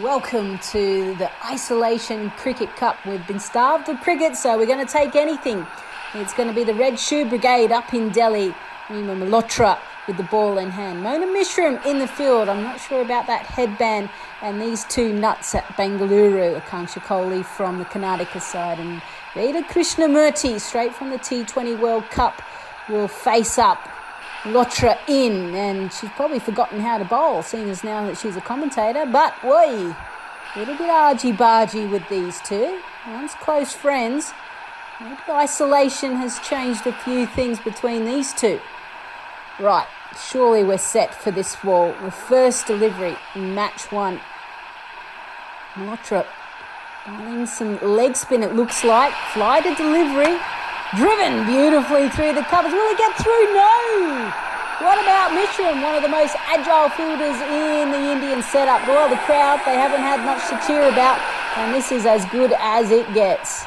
Welcome to the Isolation Cricket Cup. We've been starved of cricket, so we're going to take anything. It's going to be the Red Shoe Brigade up in Delhi. Reema Malhotra with the ball in hand. Mona Meshram in the field. I'm not sure about that headband. And these two nuts at Bengaluru, Akanksha Kohli from the Karnataka side and Veda Krishnamurthy straight from the T20 World Cup will face up. Lotra in, and she's probably forgotten how to bowl, seeing as now that she's a commentator. But, a little bit argy bargy with these two. Once close friends. Maybe isolation has changed a few things between these two. Right, surely we're set for this ball. The first delivery, match one. Lotra bowling some leg spin, it looks like. Fly to delivery. Driven beautifully through the covers. Will he get through? No! What about Meshram, one of the most agile fielders in the Indian setup? Well, the crowd, they haven't had much to cheer about, and this is as good as it gets.